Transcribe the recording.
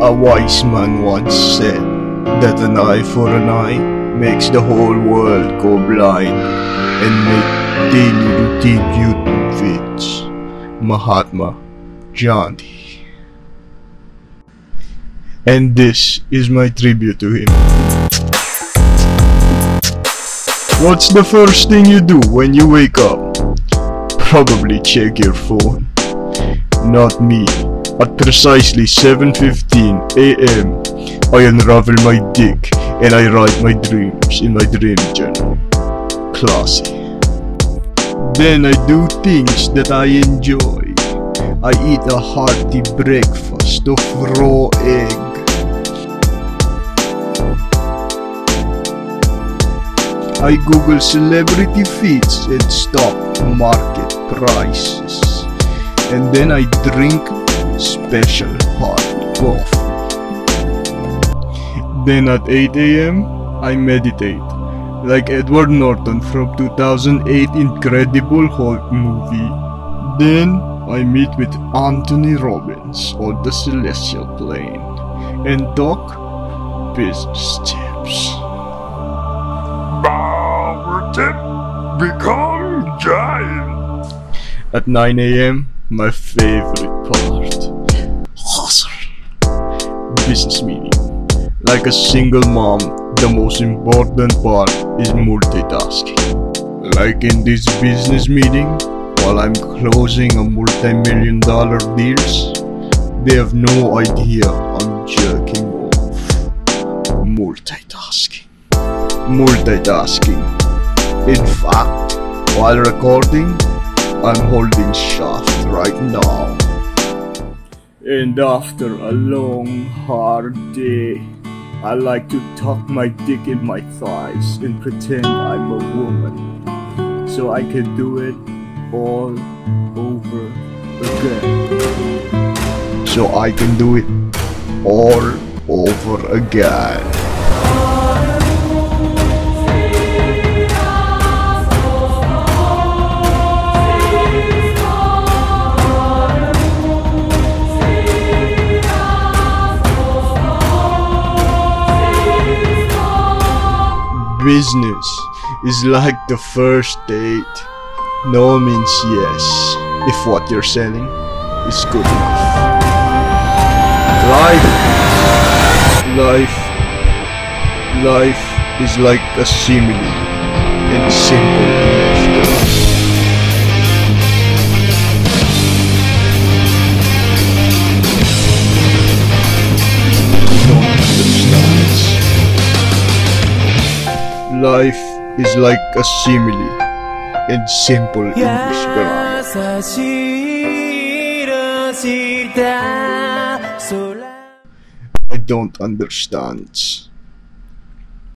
A wise man once said that an eye for an eye makes the whole world go blind and make daily routine YouTube vids. Mahatma Gandhi. And this is my tribute to him. What's the first thing you do when you wake up? Probably check your phone. Not me. At precisely 7.15 am, I unravel my dick and I write my dreams in my dream journal. Classy. Then I do things that I enjoy. I eat a hearty breakfast of raw egg. I google celebrity feeds and stock market prices. And then I drink special hot coffee. Then at 8 am, I meditate. Like Edward Norton from 2008 Incredible Hulk movie. Then I meet with Anthony Robbins on the celestial plane and talk business tips. Power tip become giant. At 9 am, my favorite part. Business meeting. Like a single mom, the most important part is multitasking. Like in this business meeting, while I'm closing a multi-million dollar deals, they have no idea I'm jerking off. Multitasking. Multitasking. In fact, while recording, I'm holding shaft right now. And after a long, hard day, I like to tuck my dick in my thighs and pretend I'm a woman. So I can do it all over again. So I can do it all over again. Business is like the first date. No means yes if what you're selling is good enough. Life, life, life is like a simile in simple Life is like a simile in simple English grammar. I don't understand.